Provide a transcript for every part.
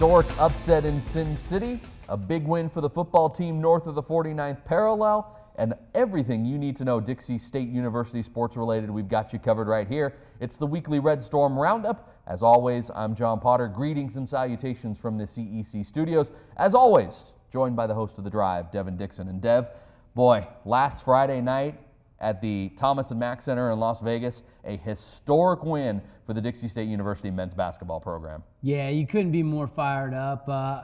historic upset in Sin City, a big win for the football team north of the 49th parallel, and everything you need to know Dixie State University sports related, we've got you covered right here. It's the weekly Red Storm Roundup. As always, I'm John Potter. Greetings and salutations from the CEC studios. As always, joined by the host of The Drive, Devin Dixon. And Dev, boy, last Friday night, at the Thomas and Mack Center in Las Vegas, a historic win for the Dixie State University men's basketball program. Yeah, you couldn't be more fired up. Uh,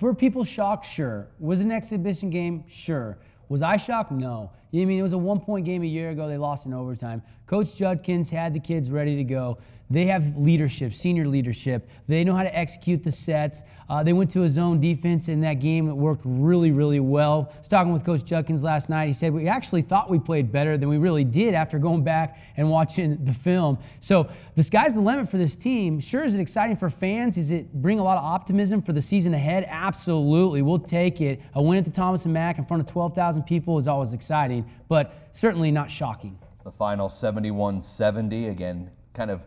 were people shocked? Sure. Was it an exhibition game? Sure. Was I shocked? No. You know I mean it was a one point game a year ago. They lost in overtime. Coach Judkins had the kids ready to go. They have leadership, senior leadership. They know how to execute the sets. Uh, they went to a zone defense in that game that worked really, really well. I was talking with Coach Judkins last night. He said we actually thought we played better than we really did after going back and watching the film. So the sky's the limit for this team. Sure, is it exciting for fans? Is it bring a lot of optimism for the season ahead? Absolutely, we'll take it. A win at the Thomas and Mack in front of 12,000 people is always exciting, but certainly not shocking. The final 71-70 again, kind of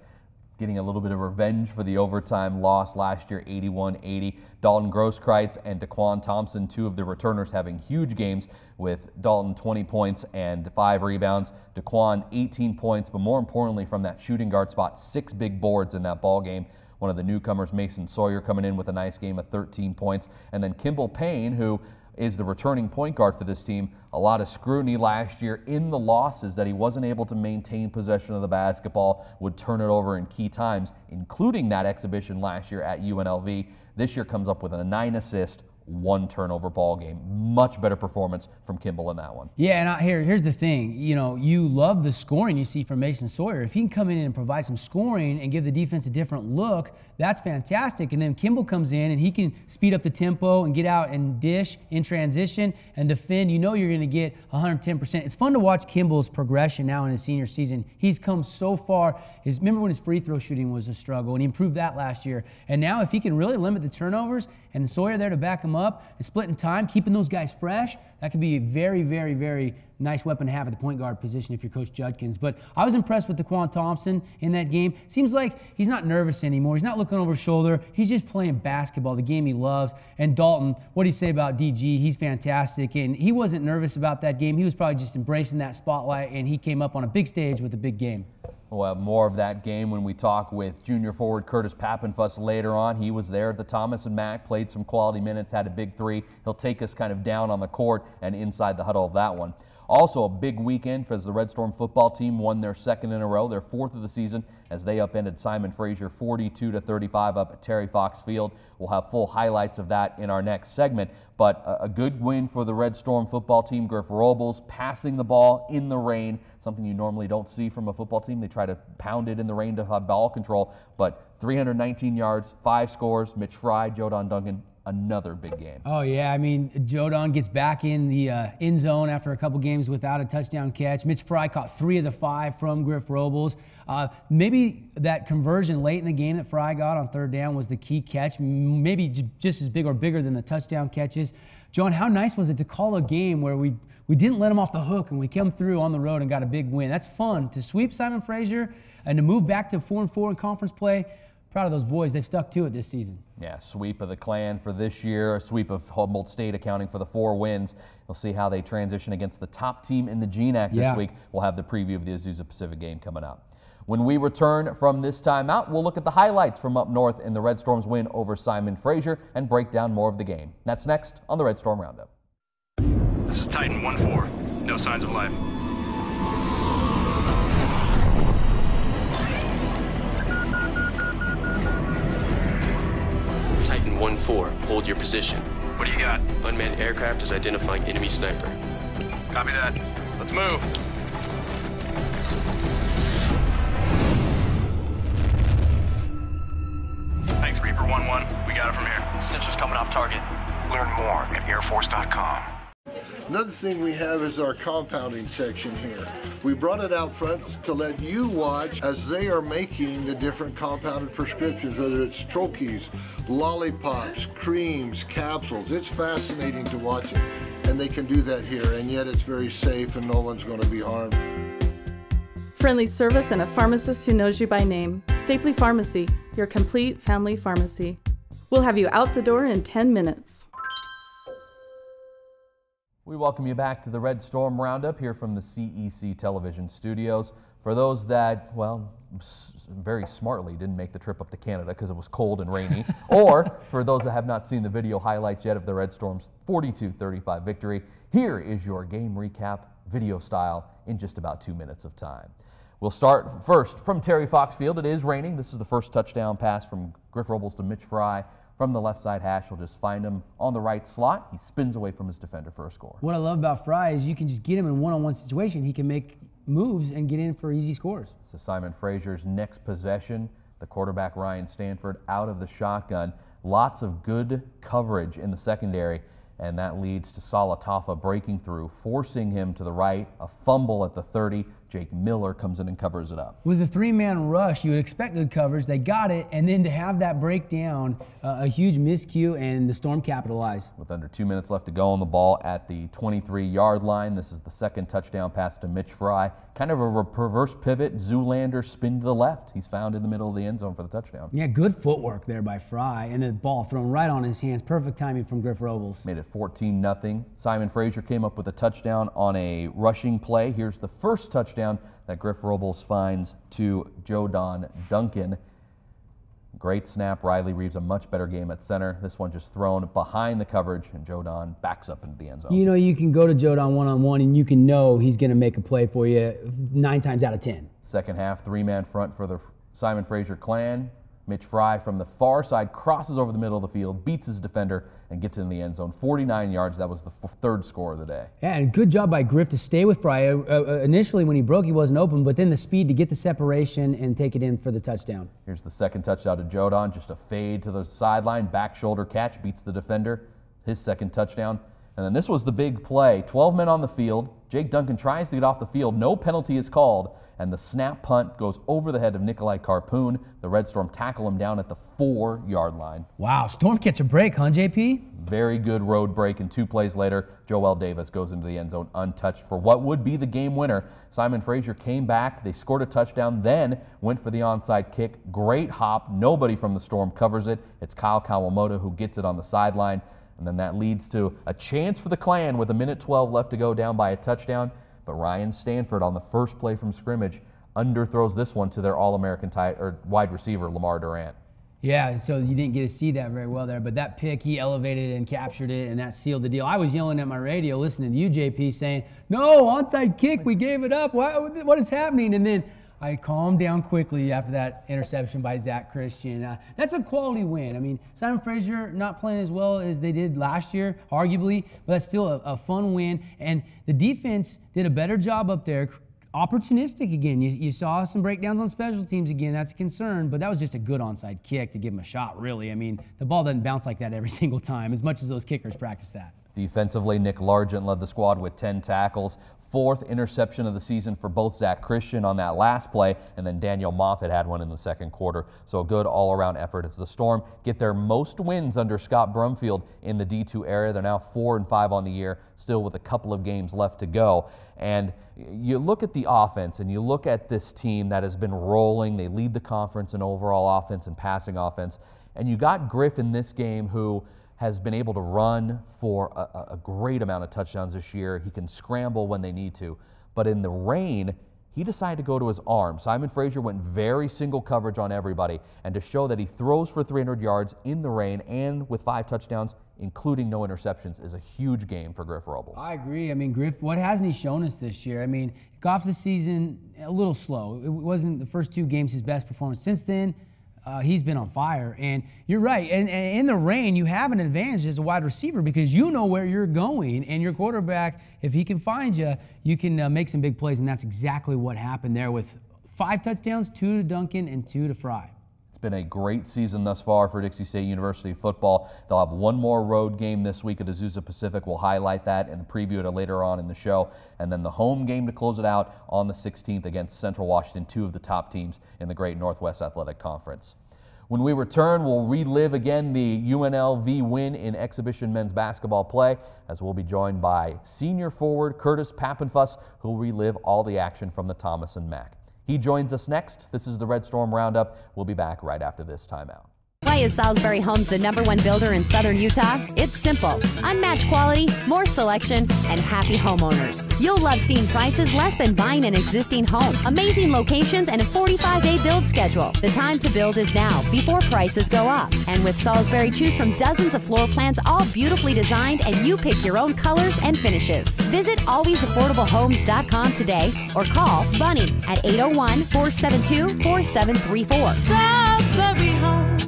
getting a little bit of revenge for the overtime loss last year, 81-80. Dalton Grosskreutz and Daquan Thompson, two of the returners, having huge games with Dalton 20 points and five rebounds. Daquan 18 points, but more importantly from that shooting guard spot, six big boards in that ball game. One of the newcomers, Mason Sawyer, coming in with a nice game of 13 points. And then Kimball Payne, who is the returning point guard for this team. A lot of scrutiny last year in the losses that he wasn't able to maintain possession of the basketball, would turn it over in key times, including that exhibition last year at UNLV. This year comes up with a nine assist, one turnover ball game. Much better performance from Kimball in that one. Yeah, and I, here, here's the thing. You know, you love the scoring you see from Mason Sawyer. If he can come in and provide some scoring and give the defense a different look, that's fantastic. And then Kimball comes in and he can speed up the tempo and get out and dish in transition and defend. You know you're going to get 110%. It's fun to watch Kimball's progression now in his senior season. He's come so far. His, remember when his free throw shooting was a struggle, and he improved that last year. And now if he can really limit the turnovers and Sawyer there to back him up and splitting time, keeping those guys fresh, that could be a very, very, very nice weapon to have at the point guard position if you're Coach Judkins. But I was impressed with Daquan Thompson in that game. Seems like he's not nervous anymore. He's not looking over his shoulder. He's just playing basketball, the game he loves. And Dalton, what do you say about DG? He's fantastic. And he wasn't nervous about that game. He was probably just embracing that spotlight, and he came up on a big stage with a big game. We'll have more of that game when we talk with junior forward Curtis Pappenfuss later on. He was there at the Thomas and Mack, played some quality minutes, had a big three. He'll take us kind of down on the court and inside the huddle of that one. Also, a big weekend as the Red Storm football team won their second in a row, their fourth of the season, as they upended Simon Fraser 42 to 35 up at Terry Fox Field. We'll have full highlights of that in our next segment. But a, good win for the Red Storm football team. Griff Robles passing the ball in the rain, something you normally don't see from a football team. They try to pound it in the rain to have ball control, but 319 yards, five scores. Mitch Fry, Joe-Don Duncan, another big game. Oh yeah, I mean Joe-Don gets back in the uh, end zone after a couple games without a touchdown catch. Mitch Fry caught three of the five from Griff Robles. Uh, maybe that conversion late in the game that Fry got on third down was the key catch. Maybe just as big or bigger than the touchdown catches. John, how nice was it to call a game where we we didn't let them off the hook and we came through on the road and got a big win. That's fun to sweep Simon Fraser and to move back to four and four in conference play proud of those boys. They've stuck to it this season. Yeah, sweep of the clan for this year, a sweep of Humboldt State accounting for the four wins. We'll see how they transition against the top team in the GNAC yeah. this week. We'll have the preview of the Azusa Pacific game coming up. When we return from this timeout, we'll look at the highlights from up north in the Red Storm's win over Simon Fraser and break down more of the game. That's next on the Red Storm Roundup. This is Titan 1-4. No signs of life. 1-4, hold your position. What do you got? Unmanned aircraft is identifying enemy sniper. Copy that. Let's move. Thanks, Reaper 1-1. We got it from here. Sensors coming off target. Learn more at airforce.com. Another thing we have is our compounding section here. We brought it out front to let you watch as they are making the different compounded prescriptions, whether it's troches, lollipops, creams, capsules. It's fascinating to watch it. And they can do that here, and yet it's very safe and no one's going to be harmed. Friendly service and a pharmacist who knows you by name. Stapley Pharmacy, your complete family pharmacy. We'll have you out the door in 10 minutes. We welcome you back to the Red Storm Roundup here from the CEC television studios. For those that, well, very smartly didn't make the trip up to Canada because it was cold and rainy, or for those that have not seen the video highlights yet of the Red Storm's 42-35 victory, here is your game recap video style in just about two minutes of time. We'll start first from Terry Fox Field. It is raining. This is the first touchdown pass from Griff Robles to Mitch Fry from the left side hash. He'll just find him on the right slot. He spins away from his defender for a score. What I love about Fry is you can just get him in one-on-one situation. He can make moves and get in for easy scores. So Simon Fraser's next possession. The quarterback Ryan Stanford out of the shotgun. Lots of good coverage in the secondary and that leads to Salatafa breaking through, forcing him to the right, a fumble at the 30, Jake Miller comes in and covers it up. With a three-man rush, you would expect good coverage. They got it, and then to have that breakdown, uh, a huge miscue, and the Storm capitalized. With under two minutes left to go on the ball at the 23-yard line, this is the second touchdown pass to Mitch Fry. Kind of a reverse pivot, Zoolander spin to the left. He's found in the middle of the end zone for the touchdown. Yeah, good footwork there by Fry, and the ball thrown right on his hands. Perfect timing from Griff Robles. Made it 14 0 Simon Fraser came up with a touchdown on a rushing play. Here's the first touchdown touchdown that Griff Robles finds to Joe Don Duncan. Great snap. Riley Reeves a much better game at center. This one just thrown behind the coverage, and Joe Don backs up into the end zone. You know, you can go to Joe Don one on one, and you can know he's going to make a play for you nine times out of ten. Second half, three man front for the Simon Fraser clan. Mitch Fry from the far side crosses over the middle of the field, beats his defender, and gets in the end zone. 49 yards. That was the third score of the day. Yeah, and good job by Griff to stay with Fry. Uh, uh, initially, when he broke, he wasn't open, but then the speed to get the separation and take it in for the touchdown. Here's the second touchdown to Joe Don. Just a fade to the sideline, back shoulder catch, beats the defender. His second touchdown. And then this was the big play. 12 men on the field. Jake Duncan tries to get off the field. No penalty is called and the snap punt goes over the head of Nikolai Karpoon. The Red Storm tackle him down at the four yard line. Wow, Storm gets a break, huh, JP? Very good road break, and two plays later, Joel Davis goes into the end zone untouched for what would be the game winner. Simon Fraser came back, they scored a touchdown, then went for the onside kick. Great hop, nobody from the Storm covers it. It's Kyle Kawamoto who gets it on the sideline, and then that leads to a chance for the Clan with a minute 12 left to go down by a touchdown. But Ryan Stanford on the first play from scrimmage underthrows this one to their All-American tight or wide receiver Lamar Durant. Yeah, so you didn't get to see that very well there, but that pick, he elevated and captured it, and that sealed the deal. I was yelling at my radio, listening to you, JP, saying, "No, onside kick, we gave it up. What, what is happening?" And then I calmed down quickly after that interception by Zach Christian. Uh, that's a quality win. I mean, Simon Fraser not playing as well as they did last year, arguably, but that's still a, a fun win. And the defense did a better job up there opportunistic again. You, you, saw some breakdowns on special teams again. That's a concern, but that was just a good onside kick to give him a shot, really. I mean, the ball doesn't bounce like that every single time, as much as those kickers practice that. Defensively, Nick Largent led the squad with 10 tackles. Fourth interception of the season for both Zach Christian on that last play, and then Daniel Moffat had one in the second quarter. So a good all-around effort as the Storm get their most wins under Scott Brumfield in the D2 area. They're now four and five on the year, still with a couple of games left to go. And you look at the offense and you look at this team that has been rolling. They lead the conference in overall offense and passing offense. And you got Griff in this game who – has been able to run for a, a, great amount of touchdowns this year. He can scramble when they need to. But in the rain, he decided to go to his arm. Simon Fraser went very single coverage on everybody. And to show that he throws for 300 yards in the rain and with five touchdowns, including no interceptions, is a huge game for Griff Robles. I agree. I mean, Griff, what hasn't he shown us this year? I mean, got off the season a little slow. It wasn't the first two games his best performance. Since then, uh, he's been on fire. And you're right. And, and, in the rain, you have an advantage as a wide receiver because you know where you're going. And your quarterback, if he can find you, you can uh, make some big plays. And that's exactly what happened there with five touchdowns, two to Duncan and two to Fry been a great season thus far for Dixie State University football. They'll have one more road game this week at Azusa Pacific. We'll highlight that and preview it later on in the show. And then the home game to close it out on the 16th against Central Washington, two of the top teams in the Great Northwest Athletic Conference. When we return, we'll relive again the UNLV win in exhibition men's basketball play, as we'll be joined by senior forward Curtis Pappenfuss, who'll relive all the action from the Thomas and Mack. He joins us next. This is the Red Storm Roundup. We'll be back right after this timeout. Why is Salisbury Homes the number one builder in southern Utah? It's simple unmatched quality, more selection, and happy homeowners. You'll love seeing prices less than buying an existing home. Amazing locations and a 45 day build schedule. The time to build is now, before prices go up. And with Salisbury, choose from dozens of floor plans, all beautifully designed, and you pick your own colors and finishes. Visit alwaysaffordablehomes.com today or call Bunny at 801 472 4734. Salisbury Home.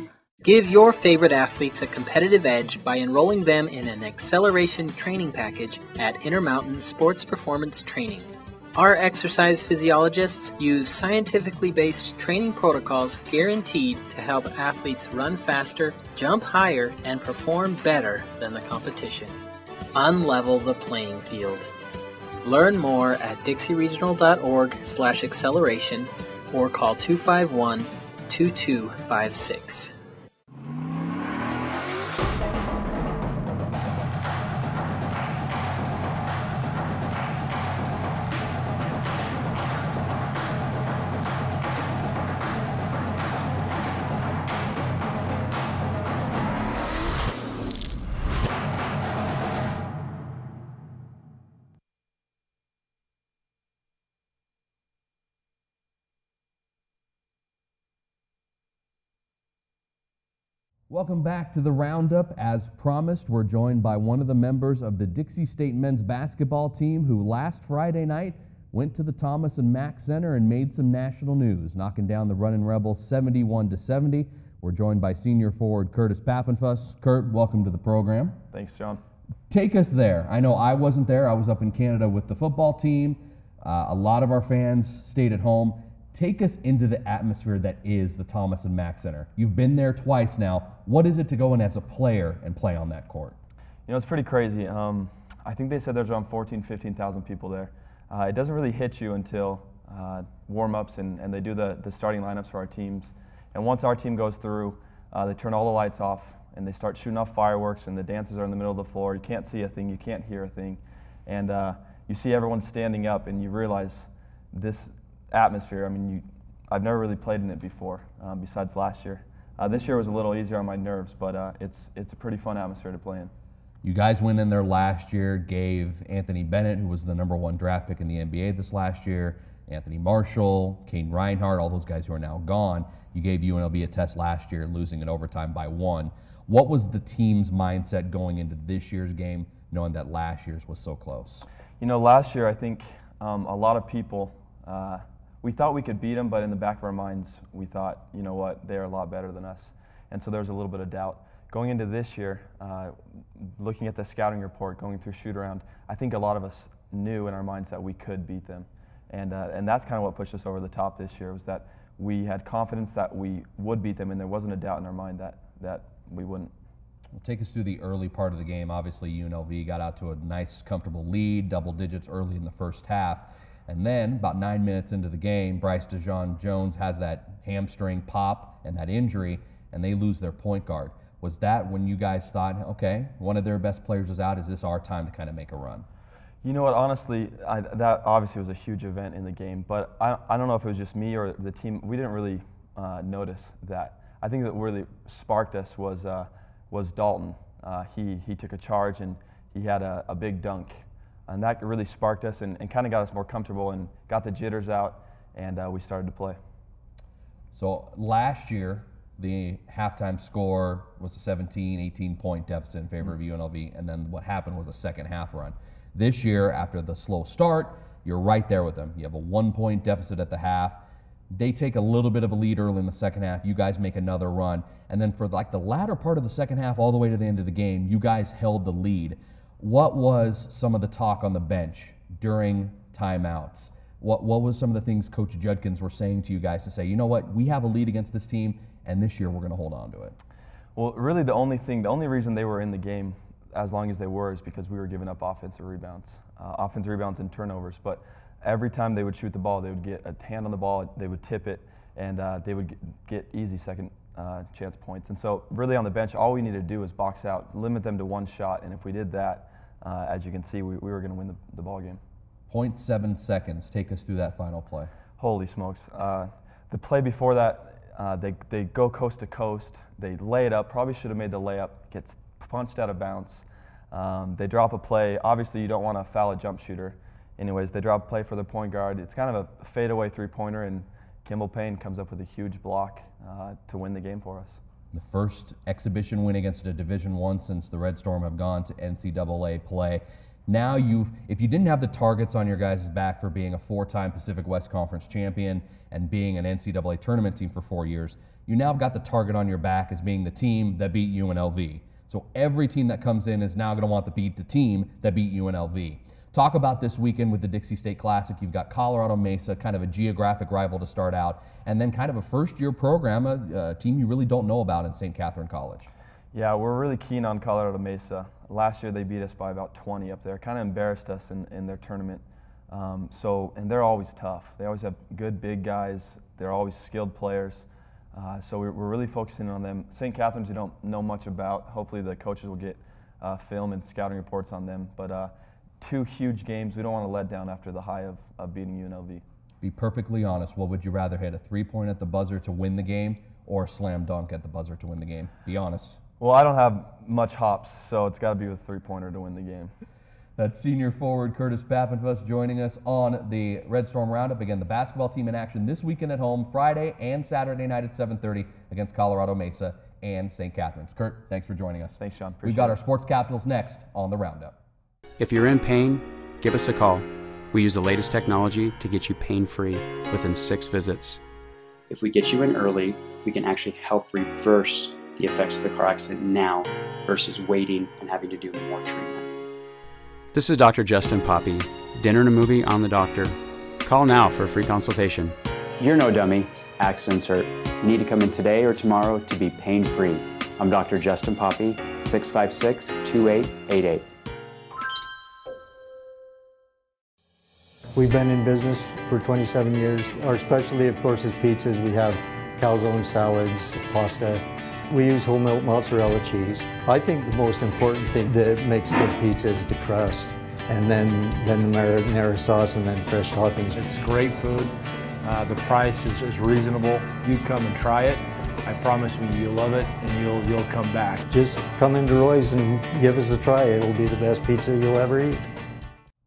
Give your favorite athletes a competitive edge by enrolling them in an acceleration training package at Intermountain Sports Performance Training. Our exercise physiologists use scientifically based training protocols guaranteed to help athletes run faster, jump higher, and perform better than the competition. Unlevel the playing field. Learn more at dixieregional.org slash acceleration or call 251 2256. Welcome back to the Roundup. As promised, we're joined by one of the members of the Dixie State men's basketball team who last Friday night went to the Thomas and Mack Center and made some national news, knocking down the Running Rebels 71 to 70. We're joined by senior forward Curtis Pappenfuss. Kurt, welcome to the program. Thanks, John. Take us there. I know I wasn't there. I was up in Canada with the football team. Uh, a lot of our fans stayed at home. Take us into the atmosphere that is the Thomas and Mack Center. You've been there twice now. What is it to go in as a player and play on that court? You know, it's pretty crazy. Um, I think they said there's around 14, 15,000 people there. Uh, it doesn't really hit you until uh, warm-ups and, and they do the, the starting lineups for our teams. And once our team goes through, uh, they turn all the lights off and they start shooting off fireworks and the dancers are in the middle of the floor. You can't see a thing, you can't hear a thing. And uh, you see everyone standing up and you realize this atmosphere. I mean, you, I've never really played in it before, um, besides last year. Uh, this year was a little easier on my nerves, but uh, it's it's a pretty fun atmosphere to play in. You guys went in there last year, gave Anthony Bennett, who was the number one draft pick in the NBA this last year, Anthony Marshall, Katin Reinhardt, all those guys who are now gone. You gave UNLV a test last year, losing in overtime by one. What was the team's mindset going into this year's game, knowing that last year's was so close? You know, last year I think um, a lot of people. Uh, we thought we could beat them, but in the back of our minds, we thought, you know what, they're a lot better than us. And so there was a little bit of doubt. Going into this year, uh, looking at the scouting report, going through shoot around, I think a lot of us knew in our minds that we could beat them. And, uh, and that's kind of what pushed us over the top this year was that we had confidence that we would beat them, and there wasn't a doubt in our mind that, that we wouldn't. Well, take us through the early part of the game. Obviously, UNLV got out to a nice, comfortable lead, double digits early in the first half. And then, about nine minutes into the game, Bryce DeJean Jones has that hamstring pop and that injury, and they lose their point guard. Was that when you guys thought, okay, one of their best players is out? Is this our time to kind of make a run? You know what? Honestly, I, that obviously was a huge event in the game, but I, I don't know if it was just me or the team. We didn't really uh, notice that. I think that really sparked us was uh, was Dalton. Uh, he he took a charge and he had a, a big dunk and that really sparked us and, and kind of got us more comfortable and got the jitters out, and uh, we started to play. So last year, the halftime score was a 17, 18 point deficit in favor of mm-hmm. UNLV, and then what happened was a second half run. This year, after the slow start, you're right there with them. You have a one point deficit at the half. They take a little bit of a lead early in the second half. You guys make another run. And then for like the latter part of the second half, all the way to the end of the game, you guys held the lead. What was some of the talk on the bench during timeouts? What, what was some of the things Coach Judkins were saying to you guys to say, you know what, we have a lead against this team, and this year we're going to hold on to it? Well, really, the only thing, the only reason they were in the game as long as they were is because we were giving up offensive rebounds, uh, offensive rebounds and turnovers. But every time they would shoot the ball, they would get a hand on the ball, they would tip it, and uh, they would get, easy second uh, chance points. And so, really, on the bench, all we needed to do was box out, limit them to one shot, and if we did that, uh, as you can see, we, we were going to win the, the ball game. 0.7 seconds. Take us through that final play. Holy smokes. Uh, the play before that, Uh, they, they go coast to coast. They lay it up. Probably should have made the layup. Gets punched out of bounds. Um, they drop a play. Obviously, you don't want to foul a jump shooter. Anyways, they drop a play for the point guard. It's kind of a fadeaway three-pointer, and Kimball Payne comes up with a huge block uh, to win the game for us. The first exhibition win against a Division One since the Red Storm have gone to NCAA play. Now you've, if you didn't have the targets on your guys' back for being a four-time Pacific West Conference champion and being an NCAA tournament team for four years, you now have got the target on your back as being the team that beat UNLV. So every team that comes in is now going to want to beat the team that beat UNLV. Talk about this weekend with the Dixie State Classic. You've got Colorado Mesa, kind of a geographic rival to start out, and then kind of a first year program, a, a team you really don't know about in St. Katherine College. Yeah, we're really keen on Colorado Mesa. Last year they beat us by about 20 up there, kind of embarrassed us in, in their tournament. Um, so, and they're always tough. They always have good big guys. They're always skilled players. Uh, so we're, we're, really focusing on them. St. Katherine's we don't know much about. Hopefully the coaches will get uh, film and scouting reports on them. But uh, two huge games. We don't want to let down after the high of, of beating UNLV. Be perfectly honest. What would you rather hit? A three point at the buzzer to win the game or a slam dunk at the buzzer to win the game? Be honest. Well, I don't have much hops, so it's got to be with three pointer to win the game. That's senior forward Curtis Pappenfuss joining us on the Red Storm Roundup. Again, the basketball team in action this weekend at home, Friday and Saturday night at 7:30 against Colorado Mesa and St. Katherines. Kurt, thanks for joining us. Thanks, Sean. Appreciate We've got our sports capitals next on the Roundup. If you're in pain, give us a call. We use the latest technology to get you pain-free within six visits. If we get you in early, we can actually help reverse the effects of the car accident now versus waiting and having to do more treatment. This is Dr. Justin Poppy. Dinner and a movie on the doctor. Call now for a free consultation. You're no dummy. Accidents hurt. You need to come in today or tomorrow to be pain free. I'm Dr. Justin Poppy, 656 2888. We've been in business for 27 years. Our specialty, of course, is pizzas. We have calzone salads, pasta. We use whole milk mozzarella cheese. I think the most important thing that makes good pizza is the crust, and then, then the marinara sauce, and then fresh toppings. It's great food. Uh, the price is, is reasonable. You come and try it. I promise you, you'll love it, and you'll you'll come back. Just come into Roy's and give us a try. It will be the best pizza you'll ever eat.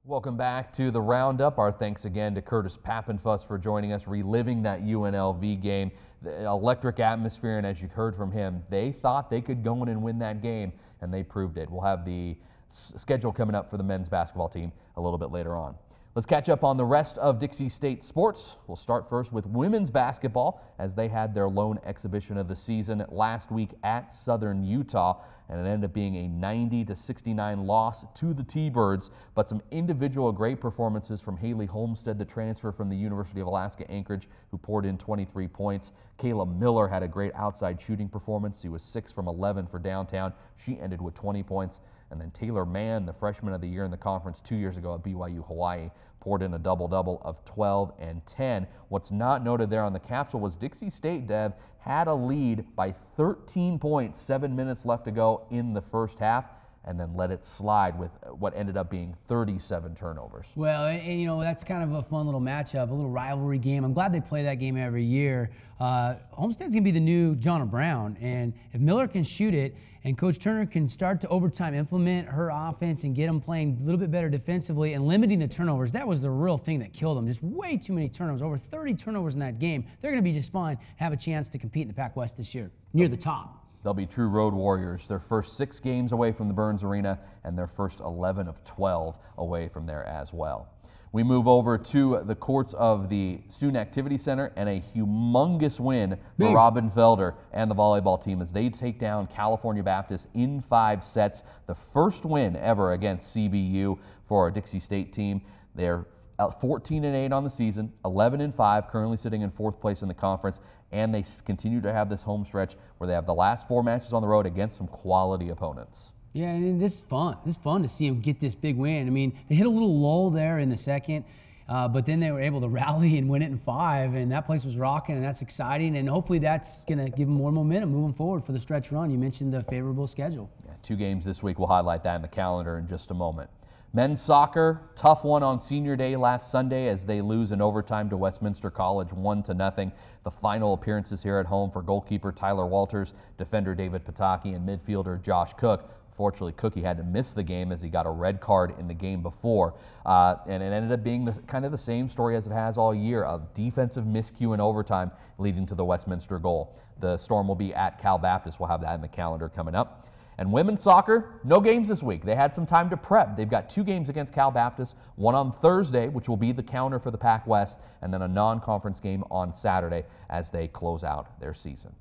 Welcome back to the Roundup. Our thanks again to Curtis Pappenfuss for joining us, reliving that UNLV game. The electric atmosphere, and as you heard from him, they thought they could go in and win that game, and they proved it. We'll have the schedule coming up for the men's basketball team a little bit later on. Let's catch up on the rest of Dixie State sports. We'll start first with women's basketball as they had their lone exhibition of the season last week at Southern Utah and it ended up being a 90 to 69 loss to the T-Birds, but some individual great performances from Haley Holmstead, the transfer from the University of Alaska Anchorage, who poured in 23 points. Kayla Miller had a great outside shooting performance. She was 6 from 11 for downtown. She ended with 20 points. And then Taylor Mann, the freshman of the year in the conference two years ago at BYU Hawaii, poured in a double double of 12 and 10. What's not noted there on the capsule was Dixie State Dev had a lead by 13 points, seven minutes left to go in the first half and then let it slide with what ended up being 37 turnovers. Well, and, and, you know that's kind of a fun little matchup, a little rivalry game. I'm glad they play that game every year. Uh, Homestead's gonna be the new John Brown, and if Miller can shoot it, and Coach Turner can start to overtime implement her offense and get them playing a little bit better defensively and limiting the turnovers, that was the real thing that killed them. Just way too many turnovers, over 30 turnovers in that game. They're gonna be just fine, have a chance to compete in the Pac West this year, near the top. They'll be true road warriors. Their first six games away from the Burns Arena and their first 11 of 12 away from there as well. We move over to the courts of the Student Activity Center and a humongous win for Robin Felder and the volleyball team as they take down California Baptist in five sets. The first win ever against CBU for our Dixie State team. They're uh, 14 and 8 on the season, 11 and 5, currently sitting in fourth place in the conference, and they continue to have this home stretch where they have the last four matches on the road against some quality opponents. Yeah, and this is fun. This is fun to see them get this big win. I mean, they hit a little lull there in the second, uh, but then they were able to rally and win it in five, and that place was rocking, and that's exciting. And hopefully, that's going to give them more momentum moving forward for the stretch run. You mentioned the favorable schedule. Yeah, two games this week. We'll highlight that in the calendar in just a moment. Men's soccer, tough one on senior day last Sunday as they lose in overtime to Westminster College 1 to nothing. The final appearances here at home for goalkeeper Tyler Walters, defender David Pataki, and midfielder Josh Cook. Fortunately, Cookie had to miss the game as he got a red card in the game before. Uh, and it ended up being the, kind of the same story as it has all year a defensive miscue in overtime leading to the Westminster goal. The Storm will be at Cal Baptist. We'll have that in the calendar coming up. And women's soccer, no games this week. They had some time to prep. They've got two games against Cal Baptist, one on Thursday, which will be the counter for the Pac West, and then a non conference game on Saturday as they close out their season.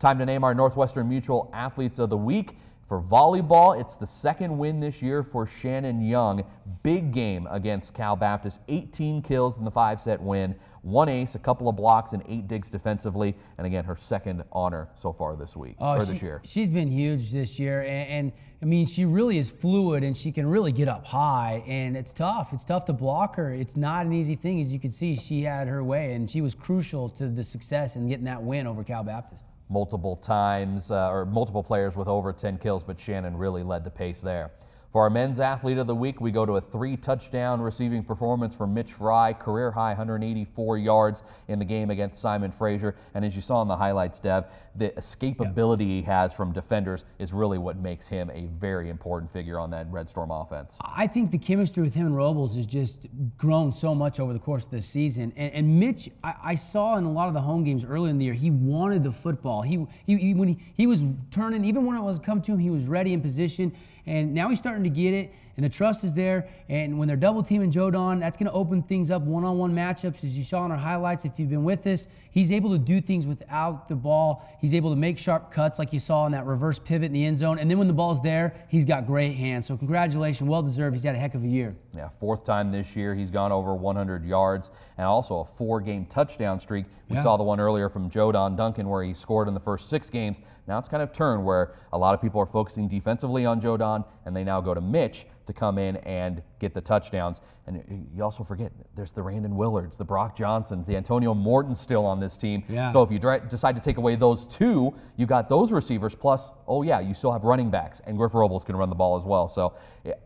Time to name our Northwestern Mutual Athletes of the Week. For volleyball, it's the second win this year for Shannon Young. Big game against Cal Baptist. 18 kills in the five set win, one ace, a couple of blocks, and eight digs defensively. And again, her second honor so far this week oh, or she, this year. She's been huge this year. And, and, I mean, she really is fluid and she can really get up high. And it's tough. It's tough to block her. It's not an easy thing. As you can see, she had her way and she was crucial to the success in getting that win over Cal Baptist multiple times, uh, or multiple players with over 10 kills, but Shannon really led the pace there. For our men's athlete of the week, we go to a three touchdown receiving performance for Mitch Fry, career high 184 yards in the game against Simon Fraser. And as you saw in the highlights, Dev, the escapability he has from defenders is really what makes him a very important figure on that Red Storm offense. I think the chemistry with him and Robles has just grown so much over the course of this season. And, and Mitch, I, I, saw in a lot of the home games early in the year, he wanted the football. He, he, he when he, he was turning, even when it was come to him, he was ready in position. And now he's starting to get it, and the trust is there. And when they're double teaming Joe Don, that's going to open things up one on one matchups. As you saw in our highlights, if you've been with us, he's able to do things without the ball. He's able to make sharp cuts like you saw in that reverse pivot in the end zone. And then when the ball's there, he's got great hands. So congratulations, well deserved. He's had a heck of a year. Yeah, fourth time this year he's gone over 100 yards and also a four game touchdown streak. We yeah. saw the one earlier from Joe Don Duncan where he scored in the first six games. Now it's kind of turned where a lot of people are focusing defensively on Joe Don and they now go to Mitch to come in and get the touchdowns. And you also forget there's the Randon Willards, the Brock Johnsons, the Antonio Morton still on this team. Yeah. So if you decide to take away those two, you got those receivers. Plus, oh yeah, you still have running backs, and Griff Robles can run the ball as well. So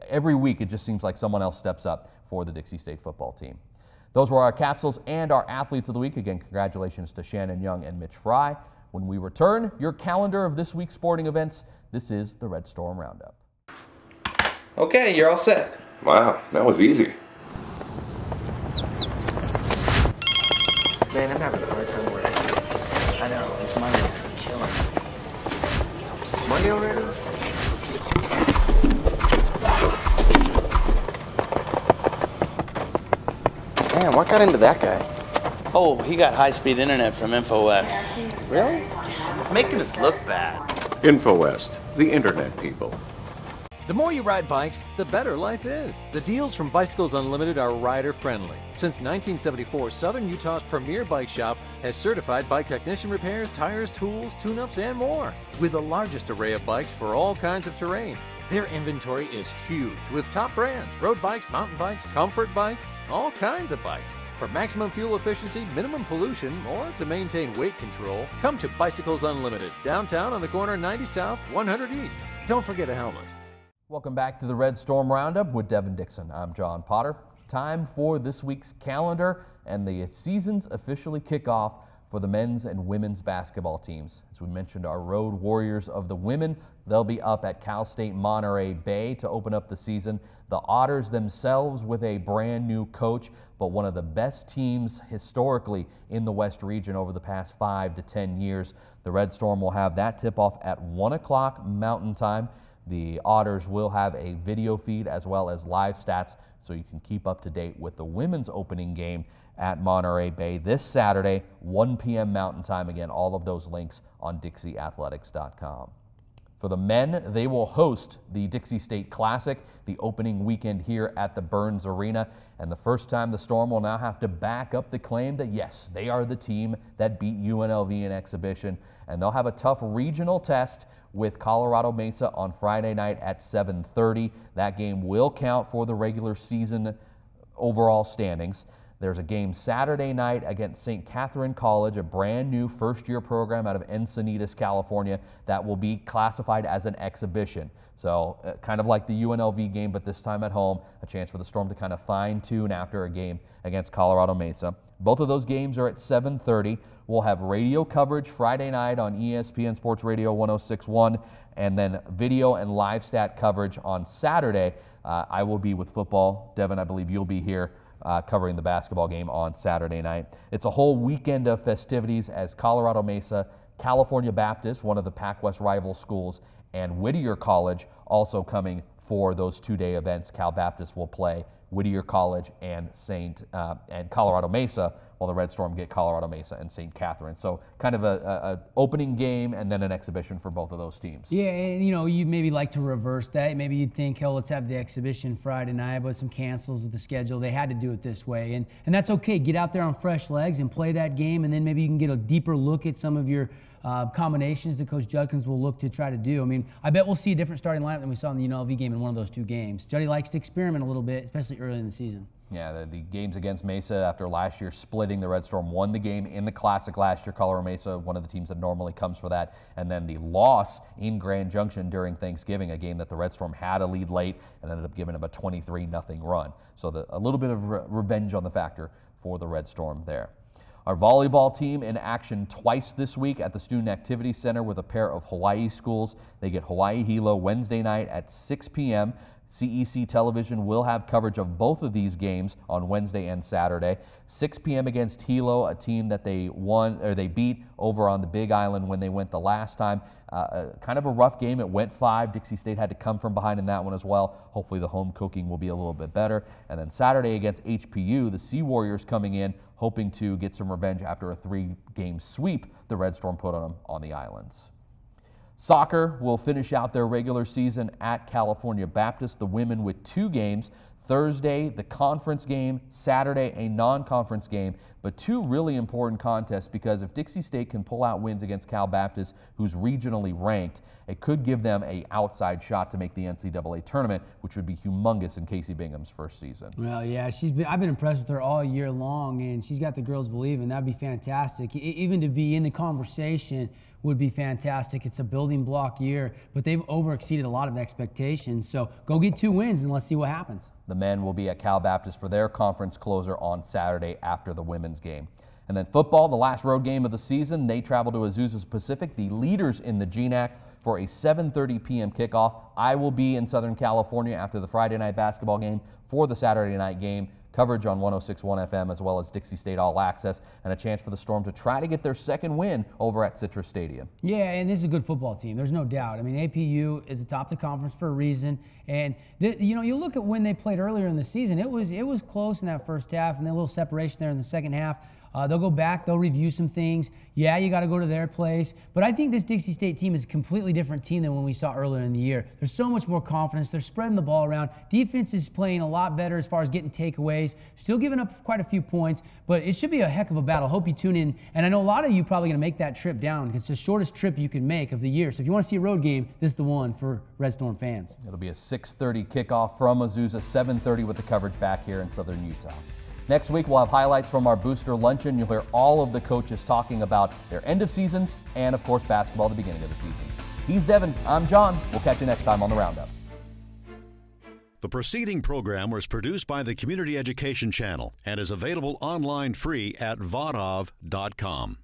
every week it just seems like someone else steps up for the Dixie State football team. Those were our capsules and our athletes of the week. Again, congratulations to Shannon Young and Mitch Fry. When we return, your calendar of this week's sporting events. This is the Red Storm Roundup. Okay, you're all set. Wow, that was easy. Man, I'm having a hard time working. I know, this money is killing me. Money already? Man, what got into that guy? Oh, he got high-speed internet from InfoWest. Really? Yeah, he's making us look bad. InfoWest, the internet people. The more you ride bikes, the better life is. The deals from Bicycles Unlimited are rider friendly. Since 1974, Southern Utah's premier bike shop has certified bike technician repairs, tires, tools, tune ups, and more. With the largest array of bikes for all kinds of terrain. Their inventory is huge with top brands road bikes, mountain bikes, comfort bikes, all kinds of bikes. For maximum fuel efficiency, minimum pollution, or to maintain weight control, come to Bicycles Unlimited, downtown on the corner 90 South, 100 East. Don't forget a helmet. Welcome back to the Red Storm Roundup with Devin Dixon. I'm John Potter. Time for this week's calendar, and the seasons officially kick off for the men's and women's basketball teams. As we mentioned, our Road Warriors of the women, they'll be up at Cal State Monterey Bay to open up the season. The Otters themselves with a brand new coach, but one of the best teams historically in the West region over the past five to 10 years. The Red Storm will have that tip off at 1 o'clock Mountain Time. The Otters will have a video feed as well as live stats so you can keep up to date with the women's opening game at Monterey Bay this Saturday, 1 p.m. Mountain Time. Again, all of those links on DixieAthletics.com. For the men, they will host the Dixie State Classic, the opening weekend here at the Burns Arena. And the first time the Storm will now have to back up the claim that, yes, they are the team that beat UNLV in exhibition. And they'll have a tough regional test with Colorado Mesa on Friday night at 7:30. That game will count for the regular season overall standings. There's a game Saturday night against St. Katherine College, a brand new first year program out of Encinitas, California, that will be classified as an exhibition. So, uh, kind of like the UNLV game, but this time at home, a chance for the Storm to kind of fine tune after a game against Colorado Mesa. Both of those games are at 7:30. We'll have radio coverage Friday night on ESPN Sports Radio 1061, and then video and live stat coverage on Saturday. Uh, I will be with football. Devin, I believe you'll be here uh, covering the basketball game on Saturday night. It's a whole weekend of festivities as Colorado Mesa, California Baptist, one of the Pac West rival schools, and Whittier College also coming for those two-day events. Cal Baptist will play Whittier College and St. Uh, and Colorado Mesa, while the Red Storm get Colorado Mesa and St. Katherine. So kind of a, a, opening game and then an exhibition for both of those teams. Yeah, and you know you maybe like to reverse that. Maybe you'd think, oh, let's have the exhibition Friday night, but some cancels with the schedule. They had to do it this way, and and that's okay. Get out there on fresh legs and play that game, and then maybe you can get a deeper look at some of your uh, combinations that Coach Judkins will look to try to do. I mean, I bet we'll see a different starting lineup than we saw in the UNLV game in one of those two games. Juddy likes to experiment a little bit, especially early in the season. Yeah, the, the, games against Mesa after last year splitting, the Red Storm won the game in the Classic last year. Colorado Mesa, one of the teams that normally comes for that. And then the loss in Grand Junction during Thanksgiving, a game that the Red Storm had a lead late and ended up giving them a 23 0 run. So the, a little bit of re revenge on the factor for the Red Storm there. Our volleyball team in action twice this week at the Student Activity Center with a pair of Hawaii schools. They get Hawaii Hilo Wednesday night at 6 p.m. CEC Television will have coverage of both of these games on Wednesday and Saturday. 6 p.m. against Hilo, a team that they won or they beat over on the Big Island when they went the last time. Uh, uh, kind of a rough game. It went five. Dixie State had to come from behind in that one as well. Hopefully, the home cooking will be a little bit better. And then Saturday against HPU, the Sea Warriors coming in hoping to get some revenge after a three-game sweep the Red Storm put on them on the islands. Soccer will finish out their regular season at California Baptist, the women with two games. Thursday, the conference game, Saturday, a non conference game, but two really important contests because if Dixie State can pull out wins against Cal Baptist, who's regionally ranked, it could give them a outside shot to make the NCAA tournament, which would be humongous in Casey Bingham's first season. Well, yeah, she's been, I've been impressed with her all year long, and she's got the girls believing. That'd be fantastic. Even to be in the conversation would be fantastic. It's a building block year, but they've over exceeded a lot of expectations. So go get two wins and let's see what happens. The men will be at Cal Baptist for their conference closer on Saturday after the women's game. And then football, the last road game of the season, they travel to Azusa Pacific, the leaders in the GNAC, for a 7.30 p.m. kickoff. I will be in Southern California after the Friday night basketball game for the Saturday night game coverage on 106.1 FM as well as Dixie State All Access, and a chance for the Storm to try to get their second win over at Citrus Stadium. Yeah, and this is a good football team. There's no doubt. I mean, APU is atop the conference for a reason, and you know, you look at when they played earlier in the season. It was it was close in that first half, and a little separation there in the second half. Uh, they'll go back, they'll review some things. Yeah, you got to go to their place. But I think this Dixie State team is a completely different team than when we saw earlier in the year. There's so much more confidence. They're spreading the ball around. Defense is playing a lot better as far as getting takeaways. Still giving up quite a few points, but it should be a heck of a battle. Hope you tune in. And I know a lot of you probably going to make that trip down. It's the shortest trip you can make of the year. So if you want to see a road game, this is the one for Red Storm fans. It'll be a 6:30 kickoff from Azusa, 7:30 with the coverage back here in Southern Utah. Next week, we'll have highlights from our booster luncheon. You'll hear all of the coaches talking about their end of seasons and, of course, basketball, the beginning of the season. He's Devin. I'm John. We'll catch you next time on the Roundup. The preceding program was produced by the Community Education Channel and is available online free at vodov.com.